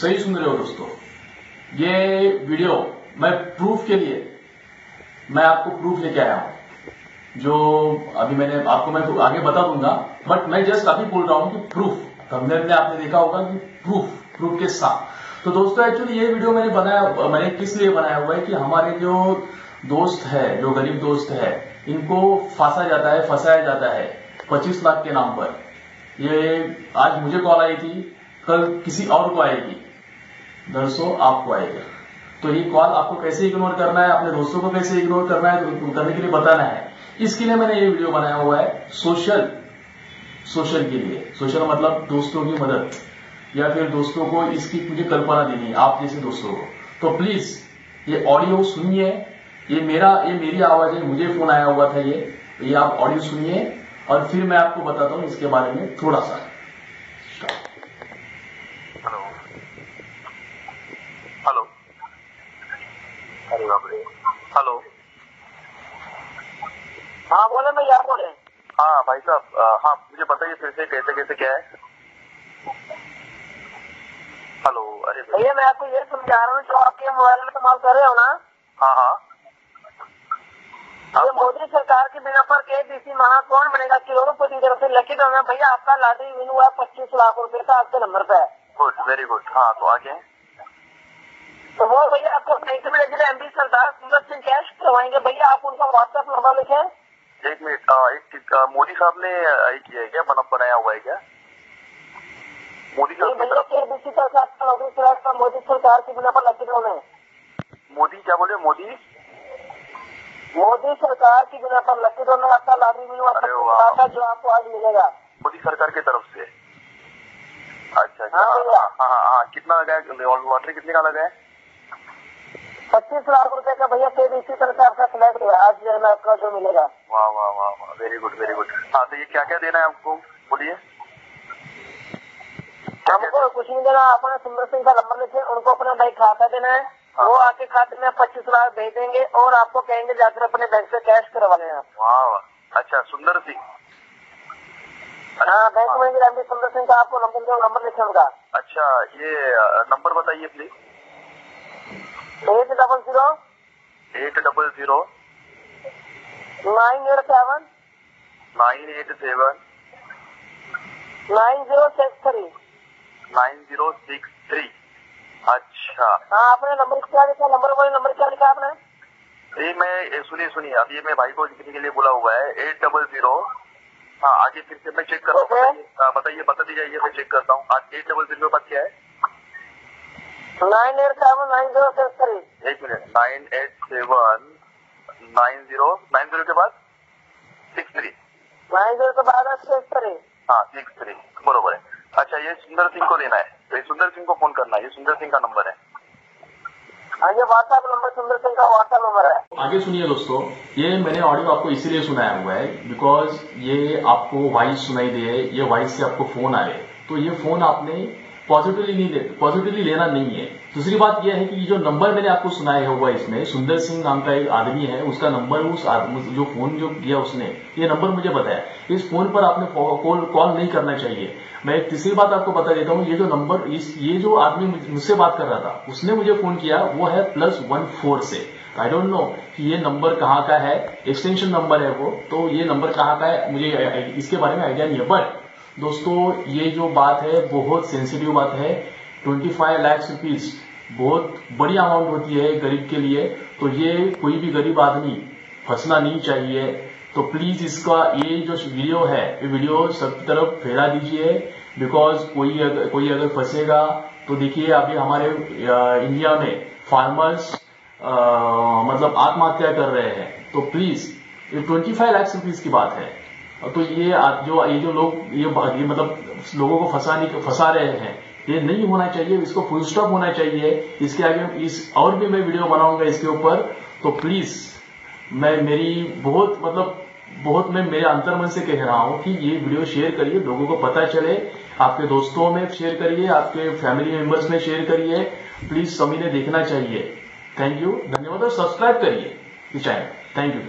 सही सुन रहे हो दोस्तों। ये वीडियो मैं प्रूफ के लिए, मैं आपको प्रूफ लेके आया हूँ। जो अभी मैंने आपको मैं आगे बता दूँगा बट मैं जस्ट अभी बोल रहा हूँ कि प्रूफ थंबनेल में आपने देखा होगा कि प्रूफ प्रूफ के साथ। तो दोस्तों एक्चुअली ये वीडियो मैंने बनाया, मैंने किस लिए बनाया हुआ है कि हमारे जो दोस्त है, जो गरीब दोस्त है, इनको फांसा जाता है, फंसाया जाता है पच्चीस लाख के नाम पर। ये आज मुझे कॉल आई थी, कल किसी और को आएगी। दरसों आपको आएगा। तो ये कॉल आपको कैसे इग्नोर करना है, अपने दोस्तों को कैसे इग्नोर करना है तो करने के लिए बताना है। इसके लिए मैंने ये वीडियो बनाया हुआ है सोशल सोशल के लिए। सोशल मतलब दोस्तों की मदद, या फिर दोस्तों को इसकी मुझे कल्पना देनी है, आप जैसे दोस्तों को। तो प्लीज़ ये ऑडियो सुनिए। ये मेरा, ये मेरी आवाज़ है, मुझे फ़ोन आया हुआ था ये। ये आप ऑडियो सुनिए, और फिर मैं आपको बताता हूँ इसके बारे में थोड़ा सा हेलो हेलो अरे बाप रे हेलो हाँ बोले मैं भैया बोले हाँ। भाई साहब हाँ मुझे बताइए फिर से कैसे कैसे क्या है। हेलो अरे भैया मैं आपको ये समझा रहा हूँ जो आपके मोबाइल में इस्तेमाल कर रहे हो ना? हाँ हाँ। ये मोदी सरकार के बिना पर के डीसी महा कौन बनेगा करोड़पति की तरफ़ से लकी में भैया आपका लॉटरी विन हुआ है पच्चीस लाख रुपए का आपके नंबर पे है। गुड वेरी गुड हाँ तो आगे तो वो भैया आपको बैंक में लेकर एमपी सरदार सूरज सिंह कैश करवाएँगे। भैया आप उनका व्हाट्सएप नंबर लिखे। एक मिनट एक चीज़, मोदी साहब ने ये किया है क्या? मतलब बनाया हुआ है क्या? मोदी साहब मोदी सरकार के बिना पर ड्रॉ में मोदी क्या बोले? मोदी? मोदी सरकार की बिना पर ड्रॉ में आपका लॉटरी विन हुआ जो आपको आज मिलेगा। मोदी सरकार की तरफ़ से। अच्छा अच्छा। हाँ, हाँ हाँ हाँ हाँ कितना लगा है लॉटरी कितने का लगा है पच्चीस लाख रुपए का भैया के डीसी सरकार का सिलेक्ट हुआ आज जो है ना आपका जो मिलेगा। वाह वाह वाह वाह। वेरी गुड वेरी गुड हाँ तो ये क्या क्या देना है आपको? बोलिए। हमको कुछ नहीं देना अपने सुंदर सिंह का नंबर लिखे उनको अपना बैंक खाता देना है। हाँ। वो आपके खाते में पच्चीस लाख भेज देंगे और आपको कहेंगे जाकर अपने बैंक से कैश करवा लेना। वाह वाह। अच्छा सुंदर सिंह। हाँ बैंक मैनेजर एम सुंदर सिंह का आपको नंबर नंबर लिखे उनका। अच्छा ये नंबर बताइए please eight double zero eight double zero nine eight seven nine eight seven nine zero six three nine zero six three अच्छा। हाँ आपने नंबर क्या लिखा? नंबर बोले नंबर क्या लिखा आपने? ये मैं सुनिए सुनिए। अब ये मैं भाई को लिखने के लिए बोला हुआ है। एट डबल ज़ीरो हाँ आगे फिर से मैं चेक कर रहा हूँ बताइए बता दीजिए मैं चेक करता हूँ। आज एट डबल ज़ीरो के बाद क्या है? Nine eight seven nine zero six three. एक minute nine eight seven nine zero nine zero के बाद सिक्स थ्री। नाइन ज़ीरो के बाद सिक्स थ्री। हाँ सिक्स थ्री बरोबर है। अच्छा ये सुंदर सिंह को देना है। तो ये सुंदर सिंह को फ़ोन करना है। ये सुंदर सिंह का नंबर है। हाँ ये व्हाट्सएप नंबर सुंदर सिंह का व्हाट्सएप नंबर है। आगे सुनिए दोस्तों ये मैंने ऑडियो आपको इसीलिए सुनाया हुआ है बिकॉज़ ये आपको वॉइस सुनाई दे ये वॉइस से आपको फ़ोन आए। तो ये फ़ोन आपने पॉजिटिवली नहीं ले पॉजिटिवली लेना नहीं है। दूसरी बात यह है कि जो नंबर मैंने आपको सुनाया हुआ इसमें, सुंदर सिंह नाम का एक आदमी है, उसका नंबर उस जो फ़ोन जो किया उसने, ये नंबर मुझे बताया इस फ़ोन पर आपने कॉल कॉल नहीं करना चाहिए। मैं एक तीसरी बात आपको बता देता हूँ, ये जो नंबर इस, ये जो आदमी मुझसे बात कर रहा था, उसने मुझे फ़ोन किया, वो है प्लस वन फोर से। आई डोंट नो कि ये नंबर कहाँ का है एक्सटेंशन नंबर है वो तो ये नंबर कहाँ का है, मुझे, इसके बारे में आइडिया नहीं है। बट दोस्तों, ये जो बात है, बहुत सेंसिटिव बात है। 25 लाख रुपीज़ बहुत बड़ी अमाउंट होती है गरीब के लिए। तो ये कोई भी गरीब आदमी फंसना नहीं चाहिए। तो प्लीज़ इसका ये जो वीडियो है, ये वीडियो सब तरफ़ फैला दीजिए। बिकॉज़ कोई अगर कोई अगर फंसेगा तो देखिए अभी हमारे इंडिया में फार्मर्स मतलब आत्महत्या कर रहे हैं। तो प्लीज़ ये 25 लाख रुपीज़ की बात है। तो ये जो ये जो लोग ये, ये मतलब लोगों को फंसाने फंसा रहे हैं ये नहीं होना चाहिए इसको फुल स्टॉप होना चाहिए। इसके आगे इस और भी मैं वीडियो बनाऊँगा इसके ऊपर। तो प्लीज़ मैं मेरी बहुत मतलब बहुत मैं मेरे अंतर्मन से कह रहा हूँ कि ये वीडियो शेयर करिए लोगों को पता चले आपके दोस्तों में शेयर करिए आपके फैमिली मेंबर्स में शेयर करिए। प्लीज़ सभी ने देखना चाहिए। थैंक यू धन्यवाद और सब्सक्राइब करिए इस चैनल थैंक यू